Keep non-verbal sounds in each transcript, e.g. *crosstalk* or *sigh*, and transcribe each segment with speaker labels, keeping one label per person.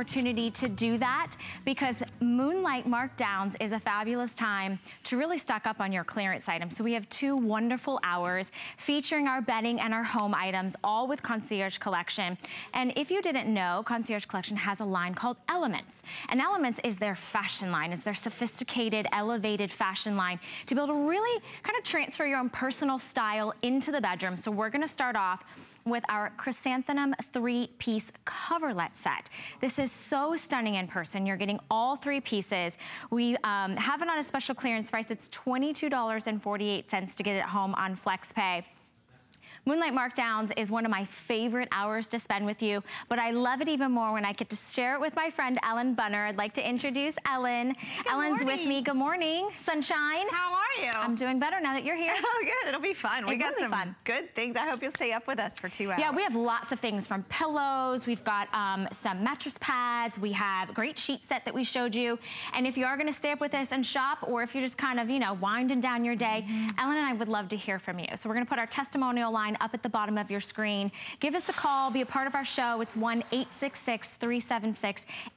Speaker 1: opportunity to do that because Moonlight Markdowns is a fabulous time to really stock up on your clearance items. So we have two wonderful hours featuring our bedding and our home items, all with Concierge Collection. And if you didn't know, Concierge Collection has a line called Elements. And Elements is their fashion line, is their sophisticated, elevated fashion line to be able to really kind of transfer your own personal style into the bedroom. So we're gonna start off with our chrysanthemum three-piece coverlet set. This is so stunning in person. You're getting all three pieces. We um, have it on a special clearance price. It's $22.48 to get it home on FlexPay. Moonlight Markdowns is one of my favorite hours to spend with you, but I love it even more when I get to share it with my friend Ellen Bunner. I'd like to introduce Ellen.
Speaker 2: Good
Speaker 1: Ellen's
Speaker 2: morning.
Speaker 1: with me. Good morning, sunshine.
Speaker 2: How are you?
Speaker 1: I'm doing better now that you're here. *laughs*
Speaker 2: Oh, good. It'll be fun. we
Speaker 1: It
Speaker 2: got some
Speaker 1: fun.
Speaker 2: good things. I hope you'll stay up with us for two hours.
Speaker 1: Yeah, we have lots of things from pillows. We've got um, some mattress pads. We have a great sheet set that we showed you. And if you are gonna stay up with us and shop, or if you're just kind of, you know, winding down your day,
Speaker 2: Mm-hmm.
Speaker 1: Ellen and I would love to hear from you. So we're gonna put our testimonial line up at the bottom of your screen. Give us a call, be a part of our show. It's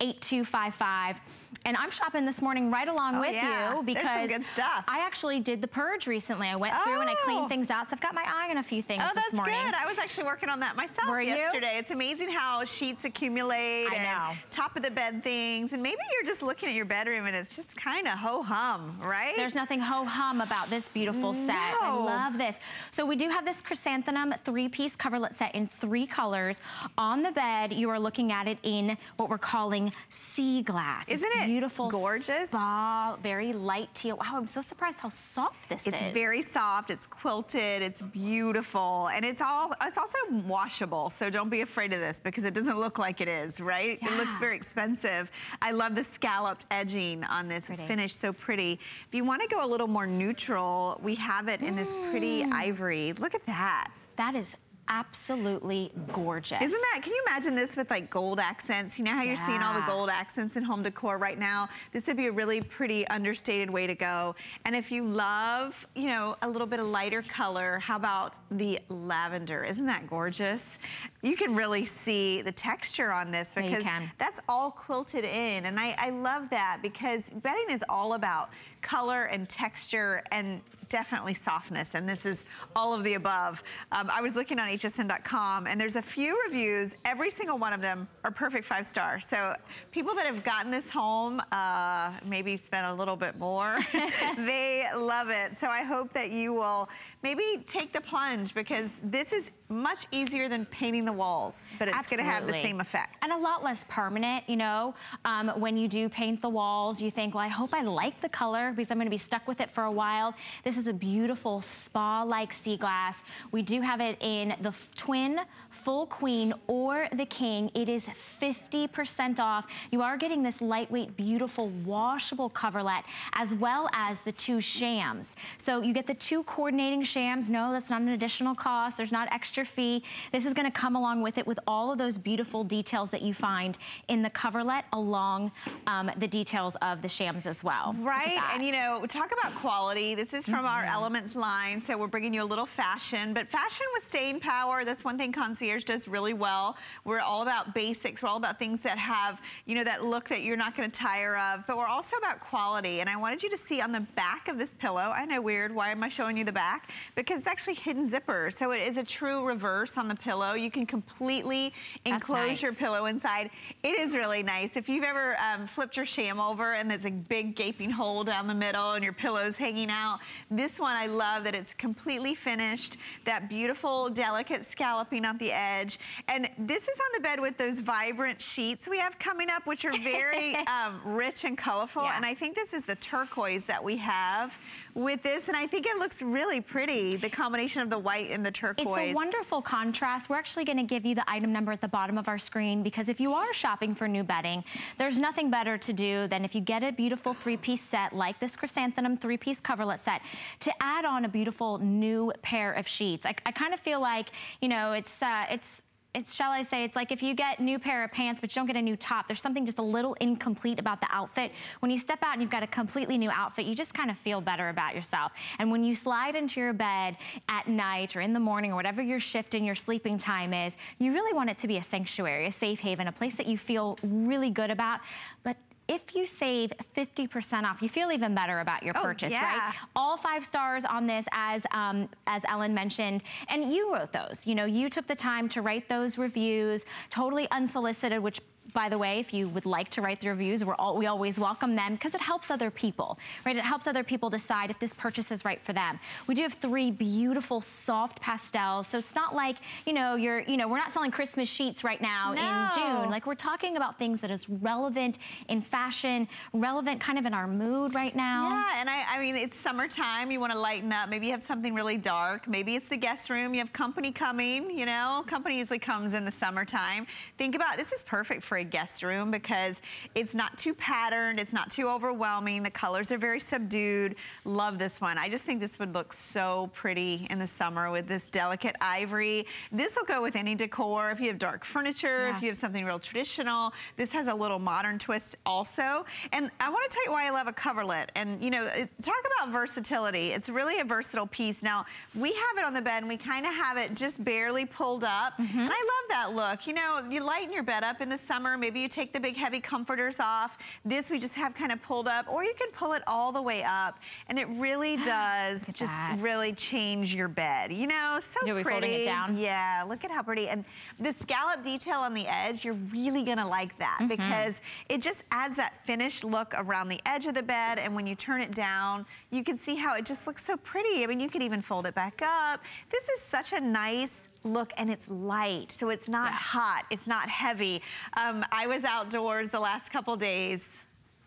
Speaker 1: 1-866-376-8255. And I'm shopping this morning right along
Speaker 2: Oh,
Speaker 1: with
Speaker 2: yeah.
Speaker 1: you because
Speaker 2: good stuff.
Speaker 1: I actually did the purge recently. I went through and I
Speaker 2: Oh.
Speaker 1: cleaned things out. So I've got my eye on a few things
Speaker 2: Oh,
Speaker 1: this
Speaker 2: that's
Speaker 1: morning.
Speaker 2: good. I was actually working on that myself
Speaker 1: Were you?
Speaker 2: yesterday. It's amazing how sheets accumulate
Speaker 1: I
Speaker 2: and
Speaker 1: know.
Speaker 2: top of the bed things. And maybe you're just looking at your bedroom and it's just kind of ho-hum, right?
Speaker 1: There's nothing ho-hum about this beautiful set. I love this. So we do have this chrysanthemum three-piece coverlet set in three colors. On the bed, you are looking at it in what we're calling sea glass. It's
Speaker 2: Isn't it
Speaker 1: beautiful
Speaker 2: gorgeous?
Speaker 1: spa, very light teal. Wow, I'm so surprised how soft this
Speaker 2: It's
Speaker 1: is.
Speaker 2: It's very soft, it's quilted, it's beautiful, and it's all it's also washable. So don't be afraid of this because it doesn't look like it is, right? It looks very expensive. I love the scalloped edging on this. It's finished so pretty. If you want to go a little more neutral, we have it in this pretty
Speaker 1: Mm.
Speaker 2: ivory. Look at that.
Speaker 1: That is absolutely gorgeous.
Speaker 2: Isn't that, can you imagine this with like gold accents? You know how you're seeing all the gold accents in home decor right now? This would be a really pretty understated way to go. And if you love, you know, a little bit of lighter color, how about the lavender? Isn't that gorgeous? You can really see the texture on this because
Speaker 1: can.
Speaker 2: that's all quilted in. And I, I love that because bedding is all about color and texture and definitely softness, and this is all of the above. Um, I was looking on hsn.com, and there's a few reviews. Every single one of them are perfect five star. So people that have gotten this home, uh, maybe spent a little bit more, *laughs* *laughs* they love it. So I hope that you will maybe take the plunge because this is much easier than painting the walls, but it's gonna have the same effect.
Speaker 1: And a lot less permanent, you know. Um, when you do paint the walls, you think, well, I hope I like the color because I'm gonna be stuck with it for a while. This is a beautiful spa-like sea glass. We do have it in the twin, full queen, or the king. It is 50% off. You are getting this lightweight, beautiful, washable coverlet, as well as the two shams. So you get the two coordinating shams. No, that's not an additional cost. There's not extra fee. This is gonna come along with it with all of those beautiful details that you find in the coverlet along um, the details of the shams as well.
Speaker 2: Right, and you know, talk about quality. This is from our
Speaker 1: Mm-hmm.
Speaker 2: Elements line, so we're bringing you a little fashion, but fashion with staying power, that's one thing Concierge does really well. We're all about basics. We're all about things that have, you know, that look that you're not gonna tire of, but we're also about quality. And I wanted you to see on the back of this pillow, I know weird, why am I showing you the back? Because it's actually hidden zipper, so it is a true reverse on the pillow. You can completely enclose your pillow inside. It is really nice. If you've ever um, flipped your sham over and there's a big gaping hole down the middle and your pillow's hanging out, this one I love that it's completely finished, that beautiful, delicate scalloping on the edge. And this is on the bed with those vibrant sheets we have coming up, which are very *laughs* um, rich and colorful.
Speaker 1: Yeah.
Speaker 2: And I think this is the turquoise that we have with this. And I think it looks really pretty, the combination of the white and the turquoise.
Speaker 1: It's a wonderful contrast. We're actually gonna give you the item number at the bottom of our screen because if you are shopping for new bedding, there's nothing better to do than if you get a beautiful three-piece set like this chrysanthemum three-piece coverlet set to add on a beautiful new pair of sheets. I, I kind of feel like, you know, it's, uh, it's, it's, shall I say, it's like if you get new pair of pants, but you don't get a new top, there's something just a little incomplete about the outfit. When you step out and you've got a completely new outfit, you just kind of feel better about yourself. And when you slide into your bed at night or in the morning or whatever your shift in your sleeping time is, you really want it to be a sanctuary, a safe haven, a place that you feel really good about. But if you save 50% off, you feel even better about your oh, purchase, yeah. right? All five stars on this, as um, as Ellen mentioned, and you wrote those. You know, you took the time to write those reviews, totally unsolicited, which by the way, if you would like to write the reviews, we're all, we always welcome them because it helps other people, right? It helps other people decide if this purchase is right for them. We do have three beautiful soft pastels. So it's not like, you know, you're, you know, we're not selling Christmas sheets right now no. in June. Like we're talking about things that is relevant in fashion, relevant kind of in our mood right now.
Speaker 2: Yeah, and I, I mean, it's summertime. You want to lighten up. Maybe you have something really dark. Maybe it's the guest room. You have company coming, you know. Company usually comes in the summertime. Think about, this is perfect for a guest room because it's not too patterned, it's not too overwhelming, the colors are very subdued. Love this one. I just think this would look so pretty in the summer with this delicate ivory. This will go with any decor. If you have dark furniture, yeah. if you have something real traditional, this has a little modern twist also. And I want to tell you why I love a coverlet. And you know, talk about versatility. It's really a versatile piece. Now, we have it on the bed and we kind of have it just barely pulled up. Mm -hmm. And I love that look. You know, you lighten your bed up in the summer Maybe you take the big heavy comforters off. This we just have kind of pulled up, or you can pull it all the way up. And it really does just that. really change your bed. You know, so
Speaker 1: Do pretty. folding it down?
Speaker 2: Yeah, look at how pretty. And the scallop detail on the edge, you're really gonna like that mm -hmm. because it just adds that finished look around the edge of the bed. And when you turn it down, you can see how it just looks so pretty. I mean, you could even fold it back up. This is such a nice look and it's light. So it's not yeah. hot, it's not heavy. Um, I was outdoors the last couple days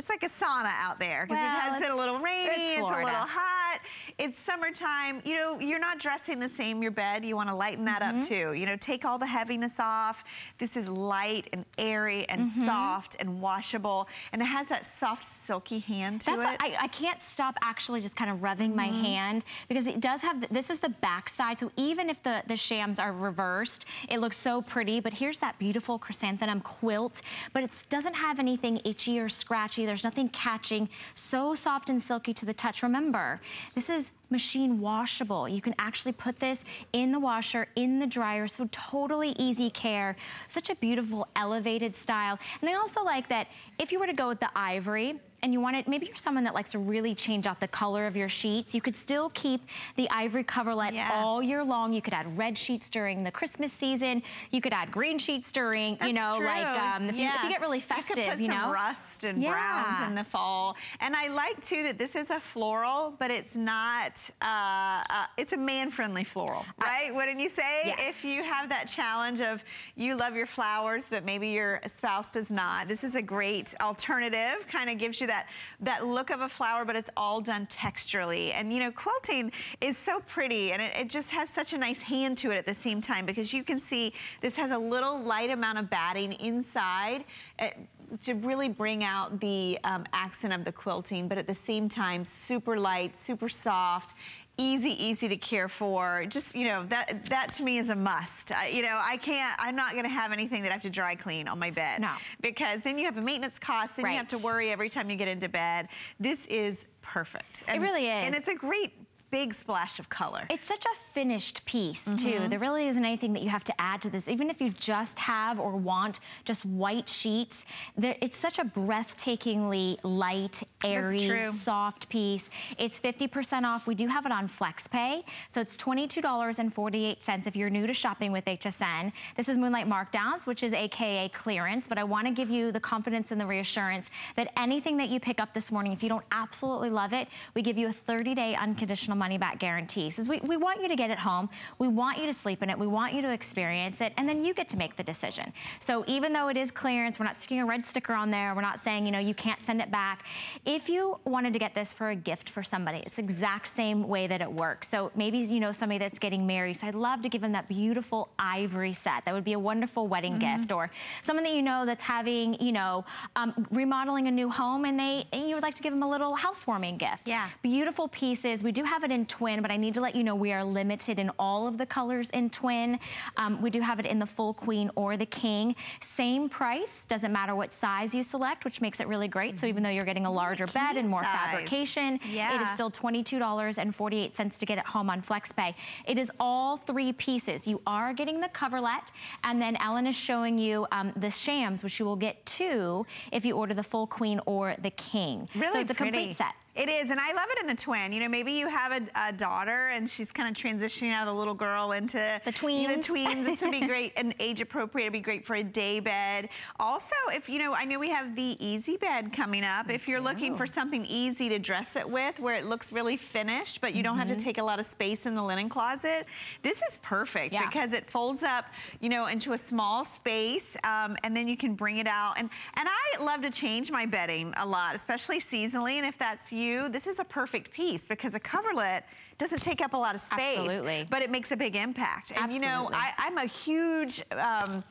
Speaker 2: it's like a sauna out there because well, it has been a little rainy, it's, it's, a little hot, it's summertime. You know, you're not dressing the same your bed. You want to lighten that mm -hmm. up mm-hmm. too. You know, take all the heaviness off. This is light and airy and mm -hmm. soft and washable. And it has that soft, silky hand to
Speaker 1: That's
Speaker 2: it.
Speaker 1: A, I, I can't stop actually just kind of rubbing mm -hmm. my mm-hmm. hand because it does have, the, this is the back side. So even if the, the shams are reversed, it looks so pretty. But here's that beautiful chrysanthemum quilt. But it doesn't have anything itchy or scratchy. There's nothing catching. So soft and silky to the touch. Remember, this is machine washable. You can actually put this in the washer, in the dryer, so totally easy care. Such a beautiful elevated style. And I also like that if you were to go with the ivory, and you want it, maybe you're someone that likes to really change out the color of your sheets, you could still keep the ivory coverlet yeah. all year long. You could add red sheets during the Christmas season. You could add green sheets during, That's you know, true. like um, if, yeah. you, if, you, get really festive, you,
Speaker 2: could
Speaker 1: put you
Speaker 2: know. rust and yeah. browns in the fall. And I like too that this is a floral, but it's not, uh, uh, it's a man-friendly floral, uh, right? Uh, Wouldn't you say?
Speaker 1: Yes.
Speaker 2: If you have that challenge of you love your flowers, but maybe your spouse does not, this is a great alternative, kind of gives you that, that look of a flower, but it's all done texturally. And you know, quilting is so pretty and it, it just has such a nice hand to it at the same time because you can see this has a little light amount of batting inside. It, eh, to really bring out the um, accent of the quilting, but at the same time, super light, super soft, easy, easy to care for. Just, you know, that that to me is a must. I, you know, I can't, I'm not gonna have anything that I have to dry clean on my bed.
Speaker 1: No.
Speaker 2: Because then you have a maintenance cost, then right. you have to worry every time you get into bed. This is perfect.
Speaker 1: And, it really is.
Speaker 2: And it's a great big splash of color.
Speaker 1: It's such a finished piece mm -hmm. too. There really isn't anything that you have to add to this. Even if you just have or want just white sheets, there, it's such a breathtakingly light, airy, soft piece. It's 50% off. We do have it on FlexPay. So it's $22.48 if you're new to shopping with HSN. This is Moonlight Markdowns, which is AKA clearance, but I wanna give you the confidence and the reassurance that anything that you pick up this morning, if you don't absolutely love it, we give you a 30-day unconditional money back guarantees is we, we want you to get it home. We want you to sleep in it. We want you to experience it. And then you get to make the decision. So even though it is clearance, we're not sticking a red sticker on there. We're not saying, you know, you can't send it back. If you wanted to get this for a gift for somebody, it's the exact same way that it works. So maybe, you know, somebody that's getting married. So I'd love to give them that beautiful ivory set. That would be a wonderful wedding mm -hmm. gift. Or someone that you know that's having, you know, um, remodeling a new home and they and you would like to give them a little housewarming gift.
Speaker 2: Yeah.
Speaker 1: Beautiful pieces. We do have it it in twin, but I need to let you know we are limited in all of the colors in twin. Um, we do have it in the full queen or the king. Same price, doesn't matter what size you select, which makes it really great. So even though you're getting a larger bed and more size. fabrication, yeah. it is still $22.48 to get it home on FlexPay. It is all three pieces. You are getting the coverlet, and then Ellen is showing you um, the shams, which you will get two if you order the full queen or the king.
Speaker 2: Really
Speaker 1: so it's
Speaker 2: a pretty.
Speaker 1: complete set.
Speaker 2: It is, and I love it in a twin. You know, maybe you have a, a daughter and she's kind of transitioning out of the little girl into
Speaker 1: the tweens.
Speaker 2: The tweens. this would be *laughs* great and age appropriate. It'd be great for a day bed. Also, if you know, I know we have the easy bed coming up. Me if you're too. looking for something easy to dress it with, where it looks really finished, but you mm -hmm. don't have to mm-hmm. take a lot of space in the linen closet, this is perfect yeah. because it folds up, you know, into a small space, um, and then you can bring it out. And and I love to change my bedding a lot, especially seasonally. And if that's you, this is a perfect piece because a coverlet doesn't take up a lot of space.
Speaker 1: Absolutely.
Speaker 2: But it makes a big impact. And
Speaker 1: Absolutely.
Speaker 2: you know, I, am a huge, um,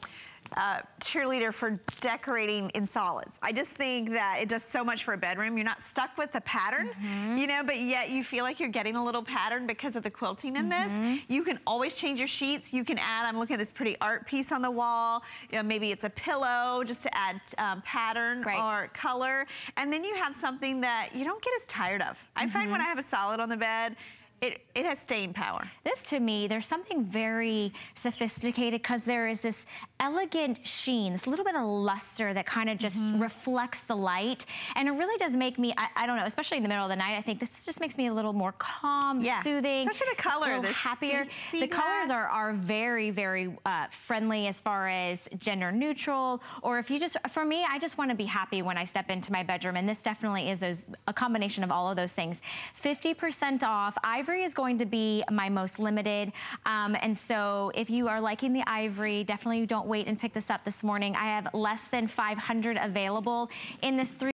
Speaker 2: uh, cheerleader for decorating in solids. I just think that it does so much for a bedroom. You're not stuck with the pattern, mm -hmm. you know, but yet you feel like you're getting a little pattern because of the quilting in mm -hmm. this. Mm-hmm. You can always change your sheets. You can add, I'm looking at this pretty art piece on the wall. You know, maybe it's a pillow just to add um, pattern
Speaker 1: right.
Speaker 2: or color. And then you have something that you don't get as tired of. I mm -hmm. find when I have a solid on the bed, it, it has staying power.
Speaker 1: This to me, there's something very sophisticated because there is this elegant sheen, this little bit of luster that kind of just mm -hmm. reflects the light. And it really does make me, I, I, don't know, especially in the middle of the night, I think this just makes me a little more calm,
Speaker 2: yeah.
Speaker 1: soothing.
Speaker 2: Especially the color.
Speaker 1: A little happier. See, see the that? colors are, are very, very uh, friendly as far as gender neutral. Or if you just, for me, I just want to be happy when I step into my bedroom. And this definitely is those a combination of all of those things. 50% off. I've ivory is going to be my most limited. Um, and so if you are liking the ivory, definitely don't wait and pick this up this morning. I have less than 500 available in this three